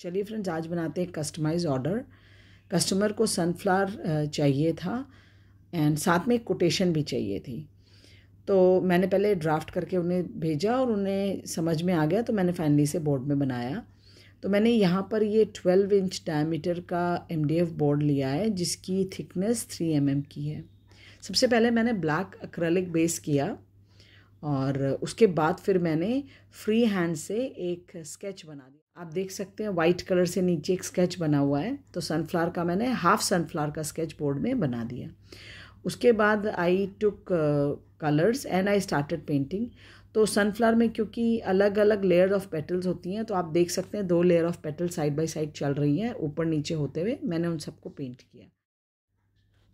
चलिए फ्रेंड्स आज बनाते हैं कस्टमाइज ऑर्डर कस्टमर को सनफ्लावर चाहिए था एंड साथ में कोटेशन भी चाहिए थी। तो मैंने पहले ड्राफ्ट करके उन्हें भेजा और उन्हें समझ में आ गया तो मैंने फाइनली से बोर्ड में बनाया। तो मैंने यहाँ पर ये 12 इंच डायमीटर का एमडीएफ बोर्ड लिया है, जिसकी थिकनेस थ्री एम mm की है। सबसे पहले मैंने ब्लैक अक्रलिक बेस किया। और उसके बाद फिर मैंने फ्री हैंड से एक स्केच बना दिया। आप देख सकते हैं वाइट कलर से नीचे एक स्केच बना हुआ है तो सनफ्लावर का मैंने हाफ़ सनफ्लावर का स्केच बोर्ड में बना दिया। उसके बाद I took colours and I started painting तो सनफ्लावर में क्योंकि अलग अलग लेयर ऑफ़ पेटल्स होती हैं तो आप देख सकते हैं दो layer of petal side by side चल रही हैं, ऊपर नीचे होते हुए मैंने उन सबको पेंट किया।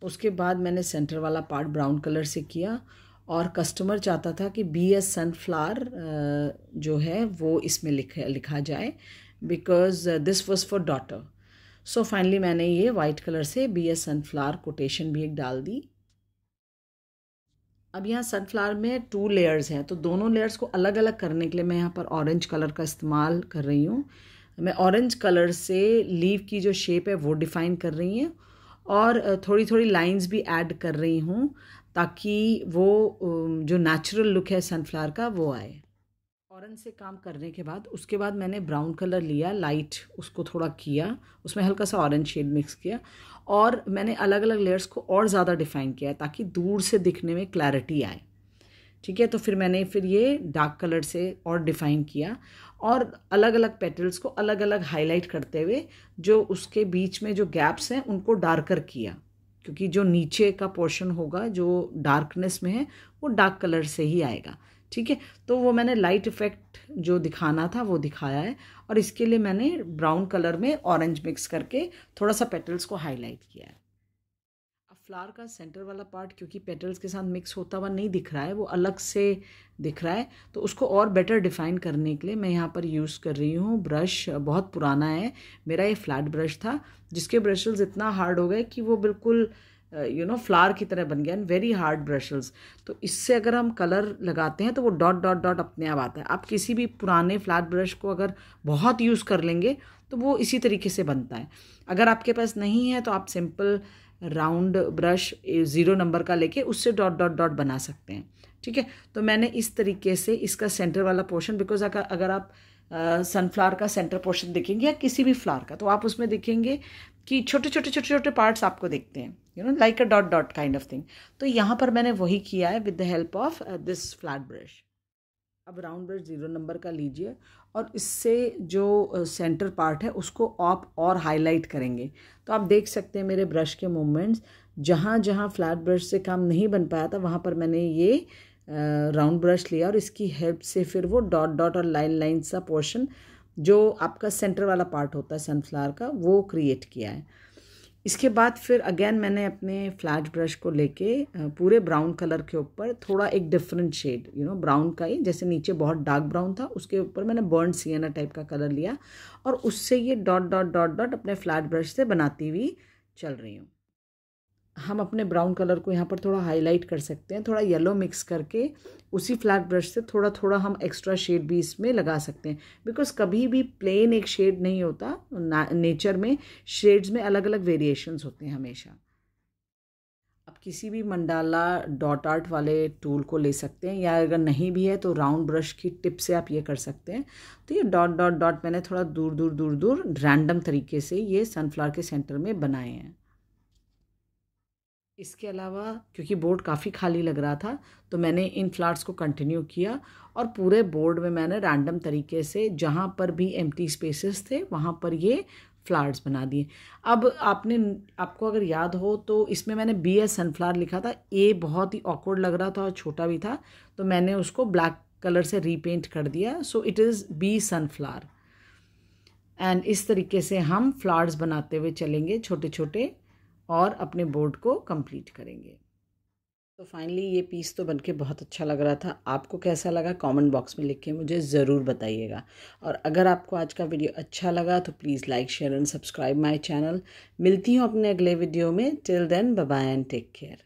उसके बाद मैंने सेंटर वाला पार्ट ब्राउन कलर से किया और कस्टमर चाहता था कि बी एस सनफ्लावर जो है, वो इसमें लिख, लिखा जाए because this was for daughter so finally मैंने ये वाइट कलर से बी एस सनफ्लावर कोटेशन भी एक डाल दी। अब यहाँ सनफ्लावर में टू लेयर्स हैं तो दोनों लेयर्स को अलग अलग करने के लिए मैं यहाँ पर ऑरेंज कलर का इस्तेमाल कर रही हूँ। मैं ऑरेंज कलर से लीव की जो शेप है, वो डिफ़ाइन कर रही हूँ और थोड़ी थोड़ी लाइंस भी ऐड कर रही हूँ। ताकि वो जो नेचुरल लुक है सनफ्लावर का, वो आए। ऑरेंज से काम करने के बाद, उसके बाद मैंने ब्राउन कलर लिया लाइट उसको थोड़ा किया, उसमें हल्का सा ऑरेंज शेड मिक्स किया और मैंने अलग अलग लेयर्स को और ज़्यादा डिफ़ाइन किया ताकि दूर से दिखने में क्लैरिटी आए। ठीक है तो फिर मैंने फिर ये डार्क कलर से और डिफ़ाइन किया और अलग अलग पेटल्स को अलग अलग हाईलाइट करते हुए जो उसके बीच में जो गैप्स हैं, उनको डार्कर किया। क्योंकि जो नीचे का पोर्शन होगा, जो डार्कनेस में है, वो डार्क कलर से ही आएगा। ठीक है? तो वो मैंने लाइट इफ़ेक्ट जो दिखाना था, वो दिखाया है। और इसके लिए मैंने ब्राउन कलर में ऑरेंज मिक्स करके थोड़ा सा पेटल्स को हाईलाइट किया है। फ्लावर का सेंटर वाला पार्ट, क्योंकि पेटल्स के साथ मिक्स होता हुआ नहीं दिख रहा है, वो अलग से दिख रहा है तो उसको और बेटर डिफ़ाइन करने के लिए मैं यहाँ पर यूज़ कर रही हूँ ब्रश बहुत पुराना है, मेरा ये फ्लैट ब्रश था, जिसके ब्रशल्स इतना हार्ड हो गए कि वो बिल्कुल यू नो फ्लावर की तरह बन गया एंड वेरी हार्ड ब्रशल्स तो इससे अगर हम कलर लगाते हैं तो वो डॉट डॉट डॉट अपने आप आता है। आप किसी भी पुराने फ्लैट ब्रश को अगर बहुत यूज़ कर लेंगे तो वो इसी तरीके से बनता है। अगर आपके पास नहीं है तो आप simple round brush zero number का लेके उससे डॉट डॉट डॉट बना सकते हैं। ठीक है? तो मैंने इस तरीके से इसका सेंटर वाला पोर्शन बिकॉज़ अगर अगर आप सनफ्लावर का सेंटर पोर्शन देखेंगे या किसी भी फ्लावर का तो आप उसमें देखेंगे कि छोटे छोटे छोटे छोटे पार्ट्स आपको देखते हैं। You know like a dot dot kind of thing तो यहाँ पर मैंने वही किया है with the help of this flat brush अब राउंड ब्रश ज़ीरो नंबर का लीजिए और इससे जो सेंटर पार्ट है, उसको आप और हाईलाइट करेंगे। तो आप देख सकते हैं मेरे ब्रश के मूवमेंट्स जहाँ जहाँ फ्लैट ब्रश से काम नहीं बन पाया था, वहाँ पर मैंने ये राउंड ब्रश लिया और इसकी हेल्प से फिर वो डॉट डॉट और लाइन लाइन सा पोर्शन जो आपका सेंटर वाला पार्ट होता है सनफ्लावर का, वो क्रिएट किया है। इसके बाद फिर अगेन मैंने अपने फ्लैट ब्रश को लेके पूरे ब्राउन कलर के ऊपर थोड़ा एक different shade you know brown का ही, जैसे नीचे बहुत डार्क ब्राउन था, उसके ऊपर मैंने बर्न सियना टाइप का कलर लिया और उससे ये डॉट डॉट डॉट डॉट अपने फ्लैट ब्रश से बनाती हुई चल रही हूँ। हम अपने ब्राउन कलर को यहाँ पर थोड़ा हाईलाइट कर सकते हैं, थोड़ा येलो मिक्स करके उसी फ्लैट ब्रश से थोड़ा थोड़ा हम एक्स्ट्रा शेड भी इसमें लगा सकते हैं। बिकॉज़ कभी भी प्लेन एक शेड नहीं होता नेचर में शेड्स में अलग अलग वेरिएशंस होते हैं हमेशा। आप किसी भी मंडाला डॉट आर्ट वाले टूल को ले सकते हैं, या अगर नहीं भी है तो राउंड ब्रश की टिप से आप ये कर सकते हैं। तो ये डॉट डॉट डॉट मैंने थोड़ा दूर दूर दूर दूर रैंडम तरीके से ये सनफ्लावर के सेंटर में बनाए हैं। इसके अलावा, क्योंकि बोर्ड काफ़ी खाली लग रहा था तो मैंने इन फ्लावर्स को कंटिन्यू किया और पूरे बोर्ड में मैंने रैंडम तरीके से जहाँ पर भी एम स्पेसेस थे, वहाँ पर ये फ्लावर्स बना दिए। अब आपने, आपको अगर याद हो तो इसमें मैंने बी एस सनफ्लावर लिखा था। ए बहुत ही ऑकवर्ड लग रहा था और छोटा भी था तो मैंने उसको ब्लैक कलर से रीपेंट कर दिया। So it is B sunflower and इस तरीके से हम फ्लावर्स बनाते हुए चलेंगे छोटे छोटे और अपने बोर्ड को कंप्लीट करेंगे। तो फाइनली ये पीस तो बनके बहुत अच्छा लग रहा था। आपको कैसा लगा? कमेंट बॉक्स में लिख के मुझे ज़रूर बताइएगा। और अगर आपको आज का वीडियो अच्छा लगा तो please like share and subscribe my channel मिलती हूँ अपने अगले वीडियो में। Till then bye and take care